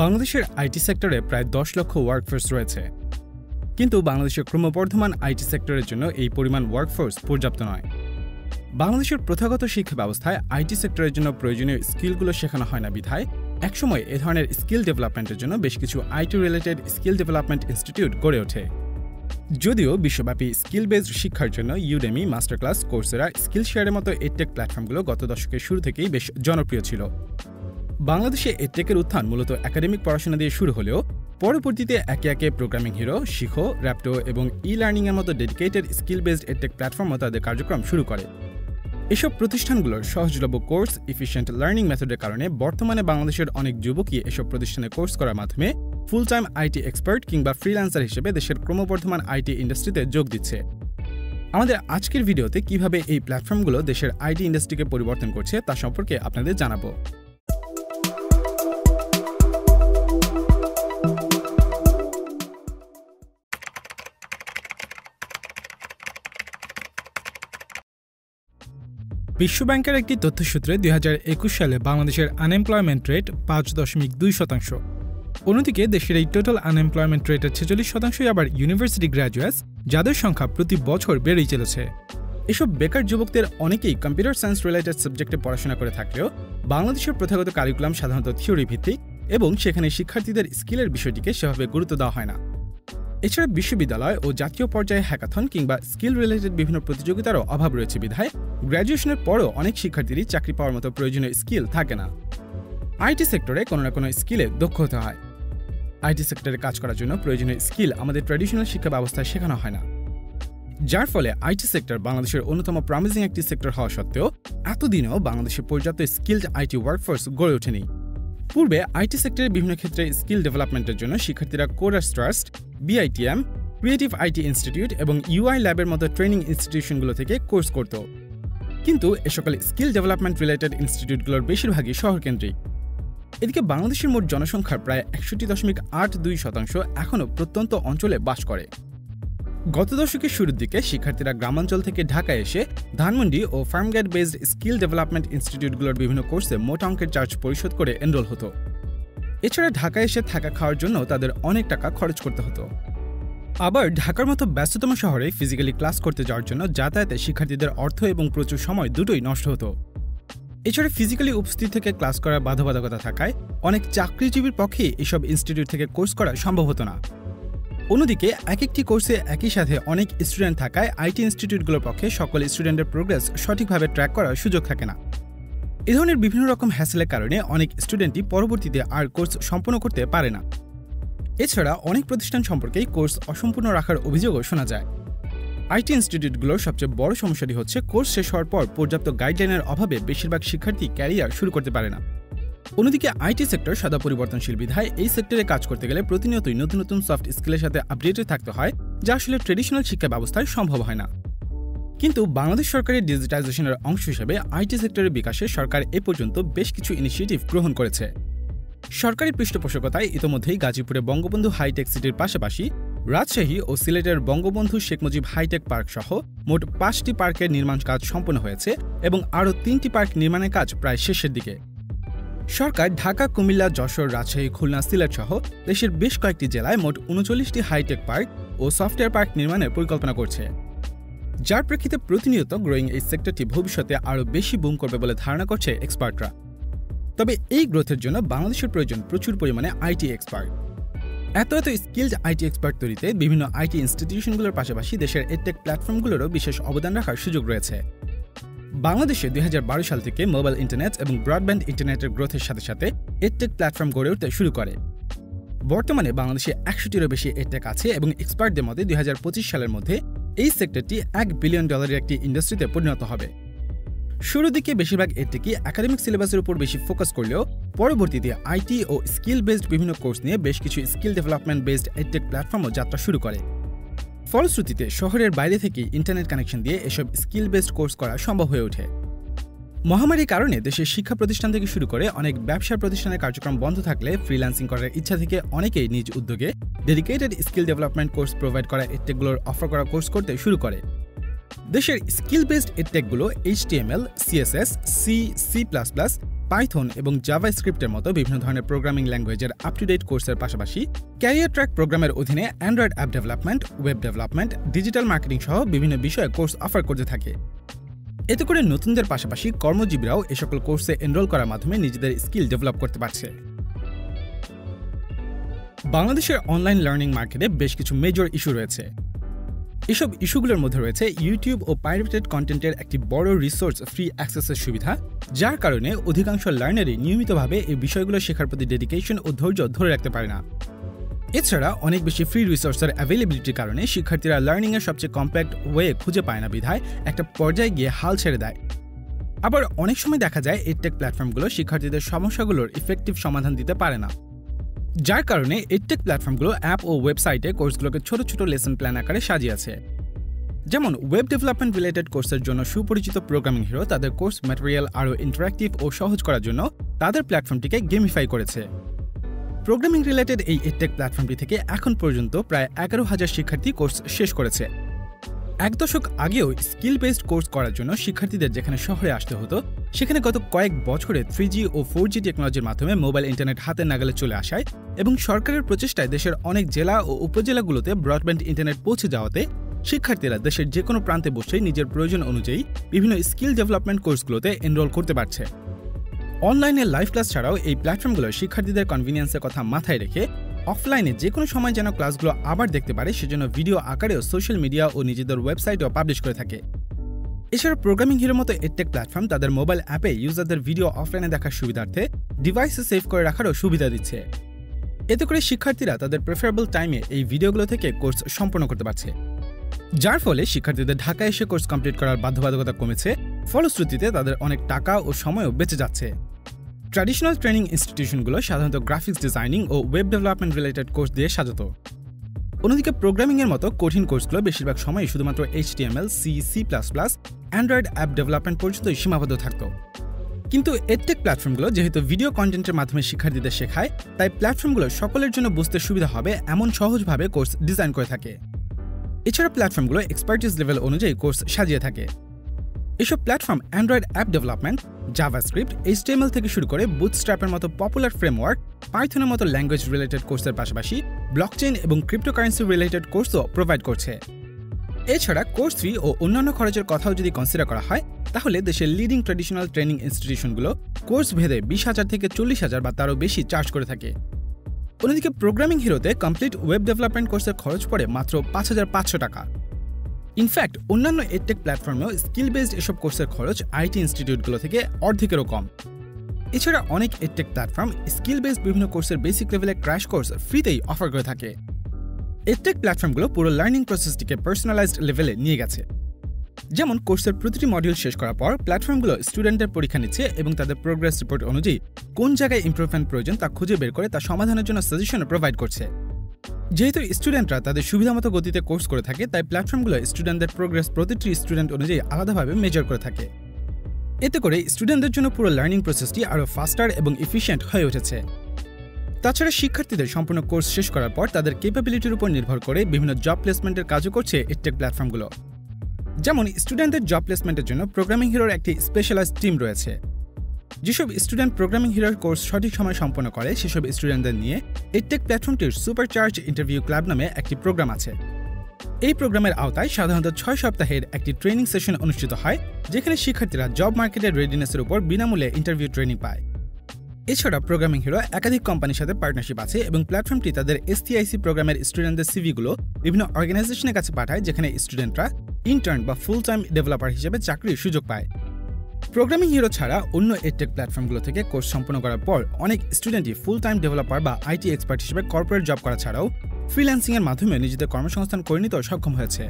বাংলাদেশের আইটি সেক্টরে প্রায় দশ লক্ষ ওয়ার্কফোর্স রয়েছে। কিন্তু বাংলাদেশের ক্রমবর্ধমান আইটি সেক্টরের জন্য এই পরিমাণ ওয়ার্কফোর্স পর্যাপ্ত নয়। বাংলাদেশের প্রথাগত শিক্ষা ব্যবস্থায় আইটি সেক্টরের জন্য প্রয়োজনীয় স্কিলগুলো শেখানো হয় না বিধায় একসময় এ ধরনের স্কিল ডেভেলপমেন্টের জন্য বেশ কিছু IT related skill development institute গড়ে ওঠে। যদিও বিশ্বব্যাপী স্কিল বেসড শিক্ষার জন্য Udemy master class Coursera skill শেয়ারের মতো এডটেক প্ল্যাটফর্মগুলো গত দশকের শুরু থেকেই বেশ জনপ্রিয় ছিল। বাংলাদেশে এডটেকের উত্থান মূলত একাডেমিক পড়াশোনা দিয়ে শুরু হলেও, পরবর্তীতে একে একে প্রোগ্রামিং হিরো শিখো র্যাপটো এবং ই লার্নিংয়ের মতো ডেডিকেটেড স্কিল বেসড এডটেক প্ল্যাটফর্মও তাদের কার্যক্রম শুরু করে। এসব প্রতিষ্ঠানগুলোর সহজলভ্য কোর্স ইফিশিয়েন্ট লার্নিং মেথডের কারণে বর্তমানে বাংলাদেশের অনেক যুবকই এসব প্রতিষ্ঠানে কোর্স করার মাধ্যমে ফুল টাইম আইটি এক্সপার্ট কিংবা ফ্রিল্যান্সার হিসেবে দেশের ক্রমবর্ধমান আইটি ইন্ডাস্ট্রিতে যোগ দিচ্ছে। আমাদের আজকের ভিডিওতে কীভাবে এই প্ল্যাটফর্মগুলো দেশের আইটি ইন্ডাস্ট্রিকে পরিবর্তন করছে তা সম্পর্কে আপনাদের জানাব। বিশ্বব্যাংকের একটি তথ্যসূত্রে দুই হাজার একুশ সালে বাংলাদেশের আনএমপ্লয়মেন্ট রেট পাঁচ দশমিক দুই শতাংশ। অন্যদিকে দেশের এই টোটাল আনএমপ্লয়মেন্ট রেটের ছেচল্লিশ শতাংশই আবার ইউনিভার্সিটি গ্র্যাজুয়েটস, যাদের সংখ্যা প্রতি বছর বেড়েই চলেছে। এসব বেকার যুবকদের অনেকেই কম্পিউটার সায়েন্স রিলেটেড সাবজেক্টে পড়াশোনা করে থাকলেও বাংলাদেশের প্রথাগত কারিকুলাম, সাধারণত থিওরি ভিত্তিক, এবং সেখানে শিক্ষার্থীদের স্কিলের বিষয়টিকে সেভাবে গুরুত্ব দেওয়া হয় না। এছাড়া বিশ্ববিদ্যালয় ও জাতীয় পর্যায়ে হ্যাকাথন কিংবা স্কিল রিলেটেড বিভিন্ন প্রতিযোগিতারও অভাব রয়েছে বিধায় গ্র্যাজুয়েশনের পরও অনেক শিক্ষার্থীরই চাকরি পাওয়ার মতো প্রয়োজনীয় স্কিল থাকে না। আইটি সেক্টরে কোনো না কোনো স্কিলে দক্ষ হতে হয়। আইটি সেক্টরে কাজ করার জন্য প্রয়োজনীয় স্কিল আমাদের ট্র্যাডিশনাল শিক্ষা ব্যবস্থায় শেখানো হয় না। যার ফলে আইটি সেক্টর বাংলাদেশের অন্যতম প্রমিজিং একটি সেক্টর হওয়া সত্ত্বেও এতদিনেও বাংলাদেশে পর্যাপ্ত স্কিলড আইটি ওয়ার্কফোর্স গড়ে ওঠেনি। পূর্বে আইটি সেক্টরের বিভিন্ন ক্ষেত্রে স্কিল ডেভেলপমেন্টের জন্য শিক্ষার্থীরা Coders Trust BITM creative IT institute এবং ইউআই ল্যাবের মতো ট্রেনিং ইনস্টিটিউশনগুলো থেকে কোর্স করত। কিন্তু এ সকল স্কিল ডেভেলপমেন্ট রিলেটেড ইনস্টিটিউটগুলোর বেশিরভাগই শহরকেন্দ্রিক। এদিকে বাংলাদেশের মোট জনসংখ্যার প্রায় একষট্টি দশমিক আট দুই শতাংশ এখনও প্রত্যন্ত অঞ্চলে বাস করে। গত দশকের শুরুর দিকে শিক্ষার্থীরা গ্রামাঞ্চল থেকে ঢাকায় এসে ধানমন্ডি ও ফার্মগেট বেসড স্কিল ডেভেলপমেন্ট ইনস্টিটিউটগুলোর বিভিন্ন কোর্সে মোটা অঙ্কের চার্জ পরিশোধ করে এনরোল হতো। এছাড়া ঢাকায় এসে থাকা খাওয়ার জন্য তাদের অনেক টাকা খরচ করতে হতো। আবার ঢাকার মতো ব্যস্ততম শহরে ফিজিক্যালি ক্লাস করতে যাওয়ার জন্য যাতায়াতে শিক্ষার্থীদের অর্থ এবং প্রচুর সময় দুটোই নষ্ট হতো। এছাড়া ফিজিক্যালি উপস্থিত থেকে ক্লাস করার বাধ্যবাধকতা থাকায় অনেক চাকরিজীবীর পক্ষে এসব ইনস্টিটিউট থেকে কোর্স করা সম্ভব হতো না। অন্যদিকে এক একটি কোর্সে একই সাথে অনেক স্টুডেন্ট থাকায় আইটি ইনস্টিটিউটগুলোর পক্ষে সকল স্টুডেন্টের প্রোগ্রেস সঠিকভাবে ট্র্যাক করার সুযোগ থাকে না। এ ধরনের বিভিন্ন রকম হ্যাসেলের কারণে অনেক স্টুডেন্টই পরবর্তীতে আর কোর্স সম্পন্ন করতে পারে না। এছাড়া অনেক প্রতিষ্ঠান সম্পর্কেই কোর্স অসম্পূর্ণ রাখার অভিযোগও শোনা যায়। আইটি ইনস্টিটিউটগুলোর সবচেয়ে বড় সমস্যাটি হচ্ছে, কোর্স শেষ হওয়ার পর পর্যাপ্ত গাইডলাইনের অভাবে বেশিরভাগ শিক্ষার্থী ক্যারিয়ার শুরু করতে পারে না। অন্যদিকে আইটি সেক্টর সাদা পরিবর্তনশীল বিধায় এই সেক্টরে কাজ করতে গেলে প্রতিনিয়তই নতুন নতুন সফট স্কিলের সাথে আপডেটেড থাকতে হয়, যা আসলে ট্রেডিশনাল শিক্ষা ব্যবস্থায় সম্ভব হয় না। কিন্তু বাংলাদেশ সরকারের ডিজিটাইজেশনের অংশ হিসেবে আইটি সেক্টরের বিকাশে সরকার এ পর্যন্ত বেশ কিছু ইনিশিয়েটিভ গ্রহণ করেছে। সরকারি পৃষ্ঠপোষকতায় ইতোমধ্যেই গাজীপুরে বঙ্গবন্ধু হাইটেক সিটির পাশাপাশি রাজশাহী ও সিলেটের Bangabandhu Sheikh Mujib hi tech park সহ মোট পাঁচটি পার্কের নির্মাণ কাজ সম্পন্ন হয়েছে এবং আরও তিনটি পার্ক নির্মাণের কাজ প্রায় শেষের দিকে। সরকার ঢাকা, কুমিল্লা, যশোর, রাজশাহী, খুলনা, সিলেট সহ দেশের বেশ কয়েকটি জেলায় মোট উনচল্লিশটি হাইটেক পার্ক ও সফটওয়্যার পার্ক নির্মাণের পরিকল্পনা করছে। যার প্রেক্ষিতে প্রতিনিয়ত গ্রোয়িং এই সেক্টরটি ভবিষ্যতে আরও বেশি বুম করবে বলে ধারণা করছে এক্সপার্টরা। তবে এই গ্রোথের জন্য বাংলাদেশের প্রয়োজন প্রচুর পরিমাণে আইটি এক্সপার্ট। এত এত স্কিলড আইটি এক্সপার্ট তৈরিতে বিভিন্ন আইটি ইনস্টিটিউশনগুলোর পাশাপাশি দেশের এডটেক প্ল্যাটফর্মগুলোরও বিশেষ অবদান রাখার সুযোগ রয়েছে। বাংলাদেশে দুই হাজার বারো সাল থেকে মোবাইল ইন্টারনেট এবং ব্রডব্যান্ড ইন্টারনেটের গ্রোথের সাথে সাথে এডটেক প্ল্যাটফর্ম গড়ে উঠতে শুরু করে। বর্তমানে বাংলাদেশে একশোটিরও বেশি এডটেক আছে এবং এক্সপার্টদের মধ্যে দুই সালের মধ্যে এই সেক্টরটি এক বিলিয়ন ডলারের একটি ইন্ডাস্ট্রিতে পরিণত হবে। শুরুর দিকে বেশিরভাগ এডটেকই একাডেমিক সিলেবাসের উপর বেশি ফোকাস করলেও পরবর্তীতে আইটি ও স্কিল বেসড বিভিন্ন কোর্স নিয়ে বেশ কিছু স্কিল ডেভেলপমেন্ট বেসড এডটেক প্ল্যাটফর্মও যাত্রা শুরু করে। ফলশ্রুতিতে শহরের বাইরে থেকে ইন্টারনেট কানেকশন দিয়ে এসব স্কিল বেসড কোর্স করা সম্ভব হয়ে ওঠে। মহামারীর কারণে দেশের শিক্ষা প্রতিষ্ঠান থেকে শুরু করে অনেক ব্যবসা প্রতিষ্ঠানের কার্যক্রম বন্ধ থাকলে ফ্রিল্যান্সিং করার ইচ্ছা থেকে অনেকেই নিজ উদ্যোগে dedicated skill development course provide করা এডটেকগুলোর অফার করা কোর্স করতে শুরু করে। দেশের skill based এডটেকগুলো HTML CSS C C plus plus Python এবং জাভা স্ক্রিপ্টের মতো বিভিন্ন ধরনের প্রোগ্রামিং ল্যাঙ্গুয়েজের আপ টু ডেট কোর্সের পাশাপাশি ক্যারিয়ার ট্র্যাক প্রোগ্রামের অধীনে Android app development web development digital marketing সহ বিভিন্ন বিষয়ে কোর্স অফার করতে থাকে। এতে করে নতুনদের পাশাপাশি কর্মজীবীরাও এ সকল কোর্সে এনরোল করার মাধ্যমে নিজেদের স্কিল ডেভেলপ করতে পারছে। বাংলাদেশের অনলাইন লার্নিং মার্কেটে বেশ কিছু মেজর ইস্যু রয়েছে। এসব ইস্যুগুলোর মধ্যে রয়েছে ইউটিউব ও পাইরেটেড কন্টেন্টের একটি বড় রিসোর্স ফ্রি অ্যাক্সেসের সুবিধা, যার কারণে অধিকাংশ লার্নারই নিয়মিতভাবে এই বিষয়গুলো শেখার প্রতি ডেডিকেশন ও ধৈর্য ধরে রাখতে পারে না। এছাড়া অনেক বেশি ফ্রি রিসোর্সের অ্যাভেলেবিলিটির কারণে শিক্ষার্থীরা লার্নিংয়ের সবচেয়ে কম্প্যাক্ট ওয়ে খুঁজে পায় না বিধায় একটা পর্যায়ে গিয়ে হাল ছেড়ে দেয়। আবার অনেক সময় দেখা যায় এডটেক প্ল্যাটফর্মগুলো শিক্ষার্থীদের সমস্যাগুলোর ইফেক্টিভ সমাধান দিতে পারে না। যার কারণে এডটেক প্ল্যাটফর্মগুলো অ্যাপ ও ওয়েবসাইটে কোর্সগুলোকে ছোট ছোট লেসন প্ল্যান আকারে সাজিয়েছে যেমন ওয়েব ডেভেলপমেন্ট রিলেটেড কোর্সের জন্য সুপরিচিত প্রোগ্রামিং হিরো তাদের কোর্স ম্যাটেরিয়াল আরও ইন্টারাক্টিভ ও সহজ করার জন্য তাদের প্ল্যাটফর্মটিকে গেমিফাই করেছে। প্রোগ্রামিং রিলেটেড এই এডটেক প্ল্যাটফর্মটি থেকে এখন পর্যন্ত প্রায় এগারো হাজার শিক্ষার্থী কোর্স শেষ করেছে। এক দশক আগেও স্কিল বেসড কোর্স করার জন্য শিক্ষার্থীদের যেখানে শহরে আসতে হতো, সেখানে গত কয়েক বছরে থ্রি ও ফোর টেকনোলজির মাধ্যমে মোবাইল ইন্টারনেট হাতে নাগালে চলে আসায় এবং সরকারের প্রচেষ্টায় দেশের অনেক জেলা ও উপজেলাগুলোতে ব্রডব্যান্ড ইন্টারনেট পৌঁছে যাওয়াতে শিক্ষার্থীরা দেশের যে কোনো প্রান্তে বসেই নিজের প্রয়োজন অনুযায়ী বিভিন্ন স্কিল ডেভেলপমেন্ট কোর্সগুলোতে এনরোল করতে পারছে। অনলাইনে লাইভ ক্লাস ছাড়াও এই প্ল্যাটফর্মগুলো শিক্ষার্থীদের কনভিনিয়েন্সের কথা মাথায় রেখে অফলাইনে যে কোনো সময় যেন ক্লাসগুলো আবার দেখতে পারে, সেজন্য ভিডিও আকারেও সোশ্যাল মিডিয়া ও নিজেদের ওয়েবসাইটেও পাবলিশ করে থাকে। এছাড়া প্রোগ্রামিং হিরোর মতো এডটেক প্ল্যাটফর্ম তাদের মোবাইল অ্যাপে ইউজারদের ভিডিও অফলাইনে দেখার সুবিধার্থে ডিভাইসে সেভ করে রাখারও সুবিধা দিচ্ছে। এতে করে শিক্ষার্থীরা তাদের প্রেফারেবল টাইমে এই ভিডিওগুলো থেকে কোর্স সম্পন্ন করতে পারছে। যার ফলে শিক্ষার্থীদের ঢাকায় এসে কোর্স কমপ্লিট করার বাধ্যবাধকতা কমেছে, ফলশ্রুতিতে তাদের অনেক টাকা ও সময়ও বেঁচে যাচ্ছে। ট্র্যাডিশনাল ট্রেনিং ইনস্টিটিউশনগুলো সাধারণত গ্রাফিক্স ডিজাইনিং ও ওয়েব ডেভেলপমেন্ট রিলেটেড কোর্স দিয়ে সাজাতো। অন্যদিকে প্রোগ্রামিংয়ের মতো কঠিন কোর্সগুলো বেশিরভাগ সময় শুধুমাত্র HTML C C plus plus Android app development পর্যন্তই সীমাবদ্ধ থাকত। কিন্তু এডটেক প্ল্যাটফর্মগুলো যেহেতু ভিডিও কন্টেন্টের মাধ্যমে শিক্ষার্থীদের শেখায়, তাই প্ল্যাটফর্মগুলো সকলের জন্য বুঝতে সুবিধা হবে এমন সহজভাবে কোর্স ডিজাইন করে থাকে। এছাড়া প্ল্যাটফর্মগুলো এক্সপার্টিস লেভেল অনুযায়ী কোর্স সাজিয়ে থাকে। এসব platform Android app development, JavaScript, HTML থেকে শুরু করে বুথস্ট্র্যাপের মতো পপুলার ফ্রেমওয়ার্ক পাইথনের মতো ল্যাঙ্গুয়েজ রিলেটেড কোর্সের পাশাপাশি ব্লকচেইন এবং ক্রিপ্টোকারেন্সি রিলেটেড কোর্সও প্রোভাইড করছে। এছাড়া কোর্স ফি ও অন্যান্য খরচের কথাও যদি কনসিডার করা হয়, তাহলে দেশের লিডিং ট্র্যাডিশনাল ট্রেনিং ইনস্টিটিউশনগুলো কোর্স ভেদে বিশ হাজার থেকে চল্লিশ হাজার বা তারও বেশি চার্জ করে থাকে। অন্যদিকে প্রোগ্রামিং হিরোতে কমপ্লিট ওয়েব ডেভেলপমেন্ট কোর্সের খরচ পড়ে মাত্র পাঁচ হাজার পাঁচশো টাকা। ইনফ্যাক্ট অন্যান্য এডটেক প্ল্যাটফর্মেও স্কিল বেসড এসব কোর্সের খরচ আইটি ইনস্টিটিউটগুলো থেকে অর্ধেকেরও কম। এছাড়া অনেক এডটেক প্ল্যাটফর্ম স্কিল বেসড বিভিন্ন কোর্সের বেসিক লেভেলের ক্র্যাশ কোর্স ফ্রিতেই অফার করে থাকে। এডটেক প্ল্যাটফর্মগুলো পুরো লার্নিং প্রসেসটিকে পার্সোনালাইজড লেভেলে নিয়ে গেছে। যেমন কোর্সের প্রতিটি মডিউল শেষ করার পর প্ল্যাটফর্মগুলো স্টুডেন্টের পরীক্ষা নিচ্ছে এবং তাদের প্রোগ্রেস রিপোর্ট অনুযায়ী কোন জায়গায় ইমপ্রুভমেন্ট প্রয়োজন তা খুঁজে বের করে তা সমাধানের জন্য সাজেশন প্রোভাইড করছে। যেহেতু স্টুডেন্টরা তাদের সুবিধামতো গতিতে কোর্স করে থাকে, তাই প্ল্যাটফর্মগুলো স্টুডেন্টদের প্রোগ্রেস প্রতিটি স্টুডেন্ট অনুযায়ী আলাদাভাবে মেজার করে থাকে। এতে করে স্টুডেন্টদের জন্য পুরো লার্নিং প্রসেসটি আরও ফাস্টার এবং ইফিসিয়েন্ট হয়ে উঠেছে। তাছাড়া শিক্ষার্থীদের সম্পূর্ণ কোর্স শেষ করার পর তাদের কেপাবিলিটির উপর নির্ভর করে বিভিন্ন জব প্লেসমেন্টের কাজও করছে এডটেক প্ল্যাটফর্মগুলো যেমন স্টুডেন্টদের জব প্লেসমেন্টের জন্য প্রোগ্রামিং হিরোর একটি স্পেশালাইজড টিম রয়েছে। যেসব স্টুডেন্ট প্রোগ্রামিং হিরোর কোর্স সঠিক সময় সম্পন্ন করে, সেসব স্টুডেন্টদের নিয়ে এডটেক প্ল্যাটফর্মটির সুপার চার্জ ইন্টারভিউ ক্লাব নামে একটি প্রোগ্রাম আছে। এই প্রোগ্রামের আওতায় সাধারণত ছয় সপ্তাহের একটি ট্রেনিং সেশন অনুষ্ঠিত হয়, যেখানে শিক্ষার্থীরা জব মার্কেটের রেডিনেসের উপর বিনামূল্যে ইন্টারভিউ ট্রেনিং পায়। এছাড়া প্রোগ্রামিং হিরো একাধিক কোম্পানির সাথে পার্টনারশিপ আছে এবং প্ল্যাটফর্মটি তাদের এসটিআইসি প্রোগ্রামের স্টুডেন্টদের সিভিগুলো বিভিন্ন অর্গানাইজেশনের কাছে পাঠায়, যেখানে স্টুডেন্টরা ইন্টার্ন বা ফুল টাইম ডেভেলপার হিসেবে চাকরির সুযোগ পায়। প্রোগ্রামিং হিরো ছাড়া অন্য এডটেক প্ল্যাটফর্মগুলো থেকে কোর্স সম্পন্ন করার পর অনেক স্টুডেন্টই ফুল টাইম ডেভেলপার বা আইটি এক্সপার্ট হিসেবে কর্পোরেট জব করা ছাড়াও ফ্রিল্যান্সিংয়ের মাধ্যমে নিজেদের কর্মসংস্থান করে নিতেও সক্ষম হয়েছে।